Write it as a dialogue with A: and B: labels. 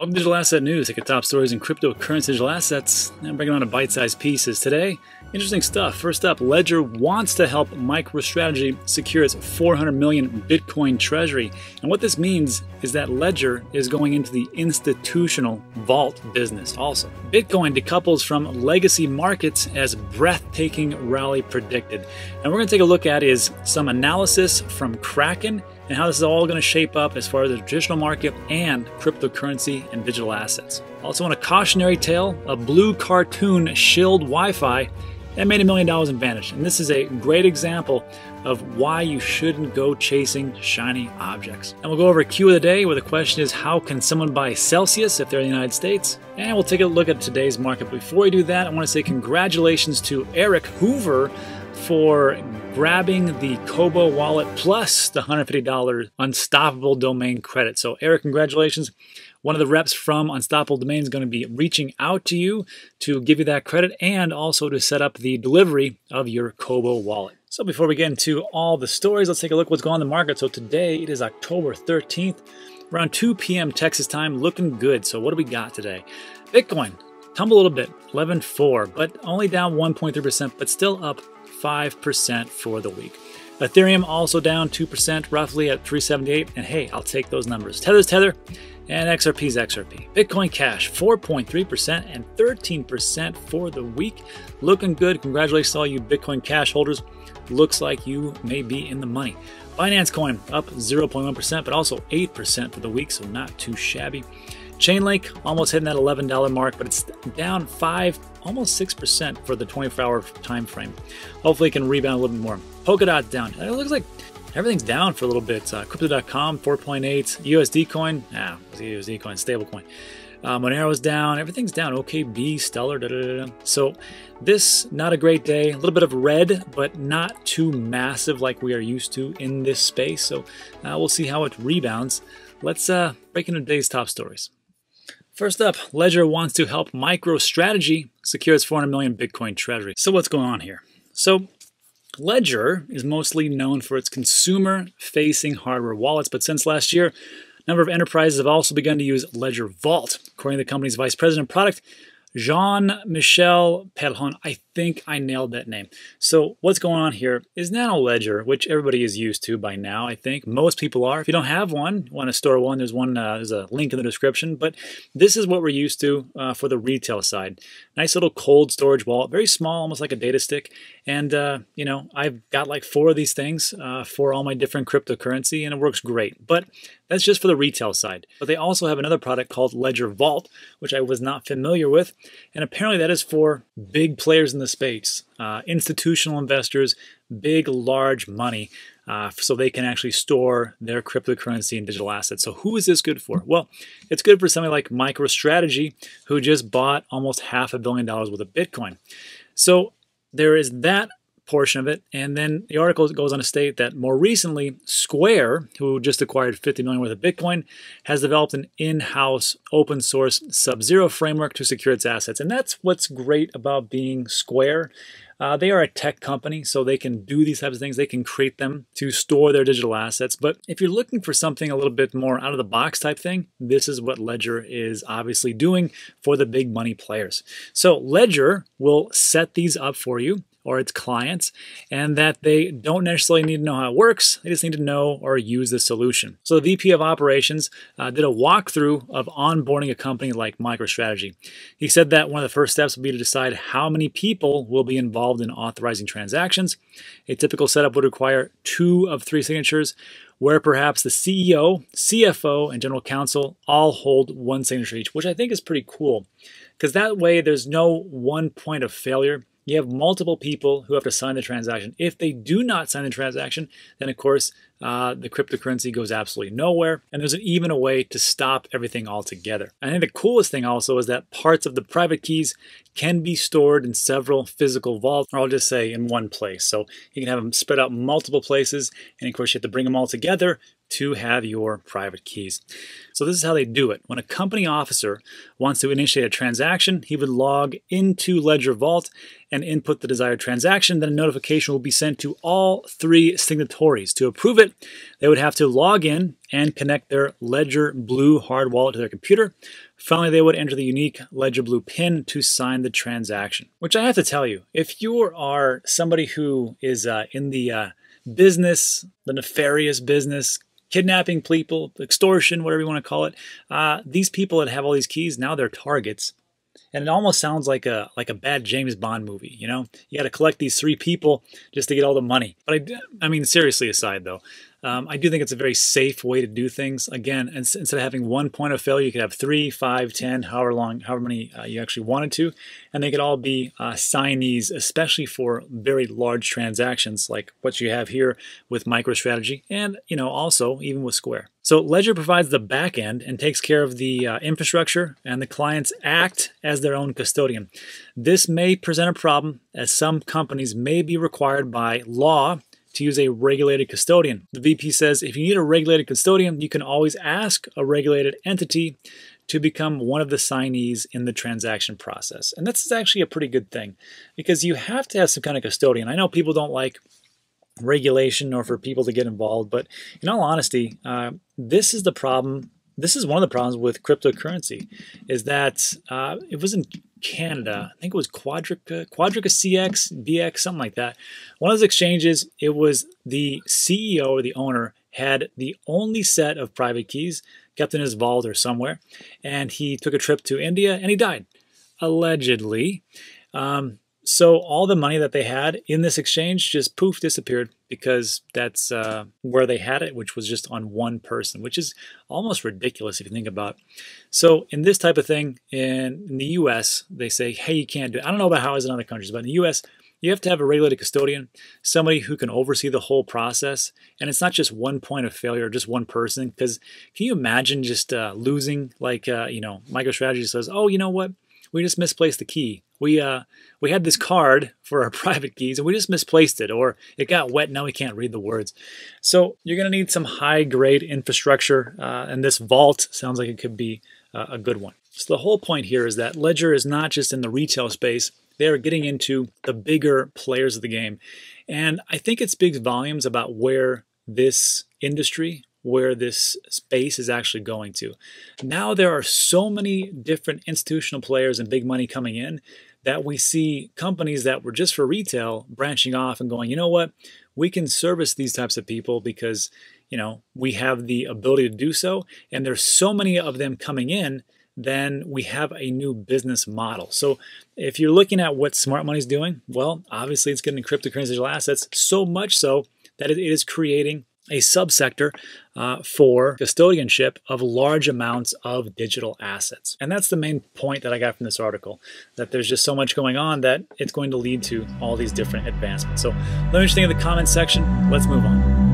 A: Welcome Digital Asset News. Take your top stories in cryptocurrency digital assets and break it down to bite-sized pieces. Today, interesting stuff. First up, Ledger wants to help MicroStrategy secure its 400 million Bitcoin treasury. And what this means is that Ledger is going into the institutional vault business also. Bitcoin decouples from legacy markets as breathtaking rally predicted. And we're going to take a look at is some analysis from Kraken and how this is all going to shape up as far as the traditional market and cryptocurrency and digital assets. Also, on a cautionary tale, a blue cartoon shilled Wi Fi that made a million dollars in Vanish. And this is a great example of why you shouldn't go chasing shiny objects. And we'll go over a Q of the day where the question is how can someone buy Celsius if they're in the United States? And we'll take a look at today's market. Before we do that, I want to say congratulations to Eric Hoover for grabbing the Kobo wallet plus the $150 Unstoppable domain credit. So, Eric, congratulations. One of the reps from Unstoppable Domain is going to be reaching out to you to give you that credit and also to set up the delivery of your Kobo wallet. So, before we get into all the stories, let's take a look what's going on in the market. So, today it is October 13th, around 2 p.m. Texas time, looking good. So, what do we got today? Bitcoin tumbled a little bit, 11.4, but only down 1.3%, but still up 5% for the week. Ethereum also down 2% roughly at 378. And hey, I'll take those numbers. Tether's Tether and XRP's XRP. Bitcoin Cash 4.3% and 13% for the week. Looking good. Congratulations to all you Bitcoin Cash holders. Looks like you may be in the money. Binance Coin up 0.1%, but also 8% for the week, so not too shabby. Chainlink almost hitting that $11 mark, but it's down 5, almost 6% for the 24-hour time frame. Hopefully it can rebound a little bit more. Polkadot down. It looks like everything's down for a little bit. Uh, Crypto.com 4.8, USD coin, ah, USD coin, stablecoin. Uh, Monero's down, everything's down. OKB, Stellar, da, da, da, So this, not a great day. A little bit of red, but not too massive like we are used to in this space. So uh, we'll see how it rebounds. Let's uh, break into today's top stories. First up, Ledger wants to help MicroStrategy secure its 400 million Bitcoin treasury. So what's going on here? So Ledger is mostly known for its consumer-facing hardware wallets, but since last year, a number of enterprises have also begun to use Ledger Vault. According to the company's vice president of product, Jean-Michel Perron, I think I nailed that name. So what's going on here is Nano Ledger, which everybody is used to by now, I think. Most people are. If you don't have one, want to store one, there's one. Uh, there's a link in the description. But this is what we're used to uh, for the retail side. Nice little cold storage wallet, very small, almost like a data stick. And, uh, you know, I've got like four of these things uh, for all my different cryptocurrency, and it works great. But that's just for the retail side. But they also have another product called Ledger Vault, which I was not familiar with. And apparently that is for big players in the space, uh, institutional investors, big, large money, uh, so they can actually store their cryptocurrency and digital assets. So who is this good for? Well, it's good for somebody like MicroStrategy, who just bought almost half a billion dollars worth of Bitcoin. So there is that portion of it. And then the article goes on to state that more recently, Square, who just acquired 50 million worth of Bitcoin, has developed an in-house open source Sub-Zero framework to secure its assets. And that's what's great about being Square. Uh, they are a tech company, so they can do these types of things. They can create them to store their digital assets. But if you're looking for something a little bit more out of the box type thing, this is what Ledger is obviously doing for the big money players. So Ledger will set these up for you or its clients, and that they don't necessarily need to know how it works, they just need to know or use the solution. So the VP of Operations uh, did a walkthrough of onboarding a company like MicroStrategy. He said that one of the first steps would be to decide how many people will be involved in authorizing transactions. A typical setup would require two of three signatures, where perhaps the CEO, CFO, and general counsel all hold one signature each, which I think is pretty cool because that way there's no one point of failure you have multiple people who have to sign the transaction. If they do not sign the transaction, then of course uh, the cryptocurrency goes absolutely nowhere. And there's even a way to stop everything altogether. I think the coolest thing also is that parts of the private keys can be stored in several physical vaults, or I'll just say in one place. So you can have them spread out multiple places. And of course, you have to bring them all together to have your private keys. So this is how they do it. When a company officer wants to initiate a transaction, he would log into Ledger Vault and input the desired transaction. Then a notification will be sent to all three signatories. To approve it, they would have to log in and connect their Ledger Blue hard wallet to their computer. Finally, they would enter the unique Ledger Blue PIN to sign the transaction. Which I have to tell you, if you are somebody who is uh, in the uh, business, the nefarious business, kidnapping people, extortion, whatever you want to call it. Uh, these people that have all these keys now they're targets, and it almost sounds like a like a bad James Bond movie. You know, you got to collect these three people just to get all the money. But I, I mean, seriously aside though, um, I do think it's a very safe way to do things. Again, instead of having one point of failure, you could have three, five, ten, however long, however many uh, you actually wanted to, and they could all be uh, signees, especially for very large transactions like what you have here with MicroStrategy, and you know also even with Square. So Ledger provides the back end and takes care of the uh, infrastructure, and the clients act as their own custodian. This may present a problem, as some companies may be required by law to use a regulated custodian. The VP says if you need a regulated custodian, you can always ask a regulated entity to become one of the signees in the transaction process. And this is actually a pretty good thing because you have to have some kind of custodian. I know people don't like regulation or for people to get involved, but in all honesty, uh, this is the problem this is one of the problems with cryptocurrency is that uh, it was in Canada. I think it was Quadriga, Quadriga CX, BX, something like that. One of those exchanges, it was the CEO or the owner had the only set of private keys kept in his vault or somewhere, and he took a trip to India and he died, allegedly. Um, so all the money that they had in this exchange just poof disappeared because that's uh, where they had it, which was just on one person, which is almost ridiculous if you think about. It. So in this type of thing in, in the U.S., they say, hey, you can't do it. I don't know about how it is in other countries, but in the U.S., you have to have a regulated custodian, somebody who can oversee the whole process. And it's not just one point of failure, just one person. Because can you imagine just uh, losing, like, uh, you know, MicroStrategy says, oh, you know what? We just misplaced the key. We uh, we had this card for our private keys and we just misplaced it or it got wet. Now we can't read the words. So you're going to need some high grade infrastructure uh, and this vault sounds like it could be uh, a good one. So the whole point here is that ledger is not just in the retail space. They are getting into the bigger players of the game. And i think it speaks volumes about where this industry where this space is actually going to. Now there are so many different institutional players and big money coming in that we see companies that were just for retail branching off and going, you know what, we can service these types of people because, you know, we have the ability to do so. And there's so many of them coming in, then we have a new business model. So if you're looking at what smart money is doing, well, obviously it's getting cryptocurrency digital assets so much so that it is creating a subsector uh, for custodianship of large amounts of digital assets. And that's the main point that I got from this article, that there's just so much going on that it's going to lead to all these different advancements. So let me just think in the comments section. Let's move on.